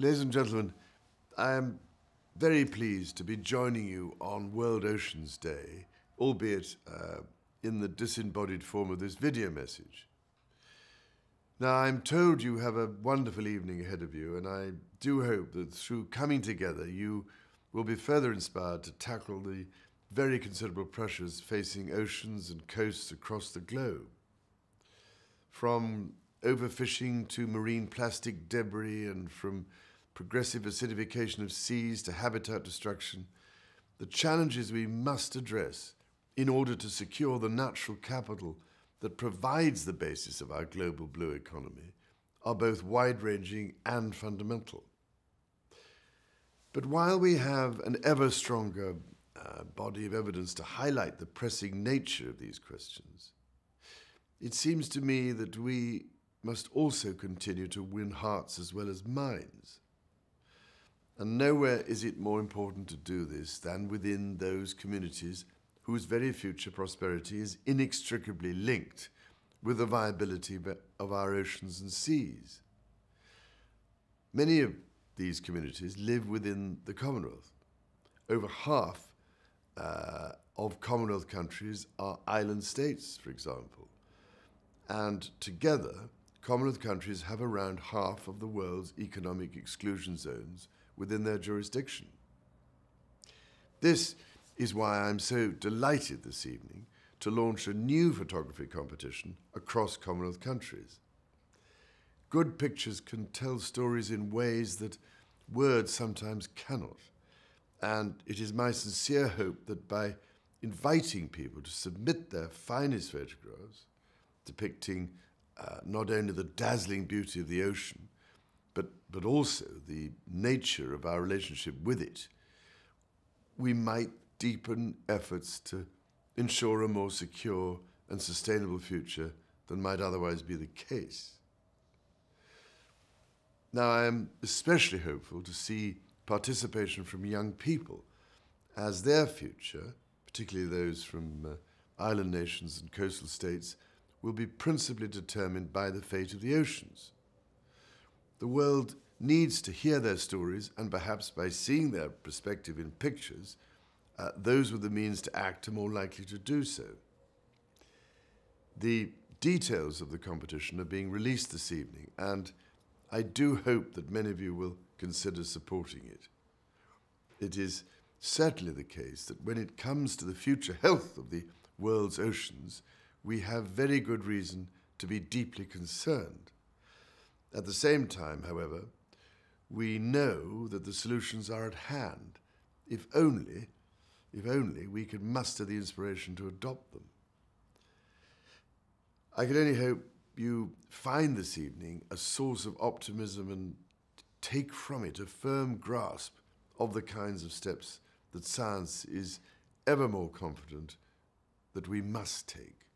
Ladies and gentlemen, I am very pleased to be joining you on World Oceans Day, albeit uh, in the disembodied form of this video message. Now, I'm told you have a wonderful evening ahead of you, and I do hope that through coming together, you will be further inspired to tackle the very considerable pressures facing oceans and coasts across the globe. From overfishing to marine plastic debris and from progressive acidification of seas to habitat destruction, the challenges we must address in order to secure the natural capital that provides the basis of our global blue economy are both wide ranging and fundamental. But while we have an ever stronger uh, body of evidence to highlight the pressing nature of these questions, it seems to me that we must also continue to win hearts as well as minds. And nowhere is it more important to do this than within those communities whose very future prosperity is inextricably linked with the viability of our oceans and seas. Many of these communities live within the Commonwealth. Over half uh, of Commonwealth countries are island states, for example. And together, Commonwealth countries have around half of the world's economic exclusion zones within their jurisdiction. This is why I'm so delighted this evening to launch a new photography competition across Commonwealth countries. Good pictures can tell stories in ways that words sometimes cannot. And it is my sincere hope that by inviting people to submit their finest photographs, depicting uh, not only the dazzling beauty of the ocean, but, but also the nature of our relationship with it, we might deepen efforts to ensure a more secure and sustainable future than might otherwise be the case. Now, I am especially hopeful to see participation from young people as their future, particularly those from uh, island nations and coastal states, will be principally determined by the fate of the oceans. The world needs to hear their stories, and perhaps by seeing their perspective in pictures, uh, those with the means to act are more likely to do so. The details of the competition are being released this evening, and I do hope that many of you will consider supporting it. It is certainly the case that when it comes to the future health of the world's oceans, we have very good reason to be deeply concerned. At the same time, however, we know that the solutions are at hand, if only, if only we could muster the inspiration to adopt them. I can only hope you find this evening a source of optimism and take from it a firm grasp of the kinds of steps that science is ever more confident that we must take.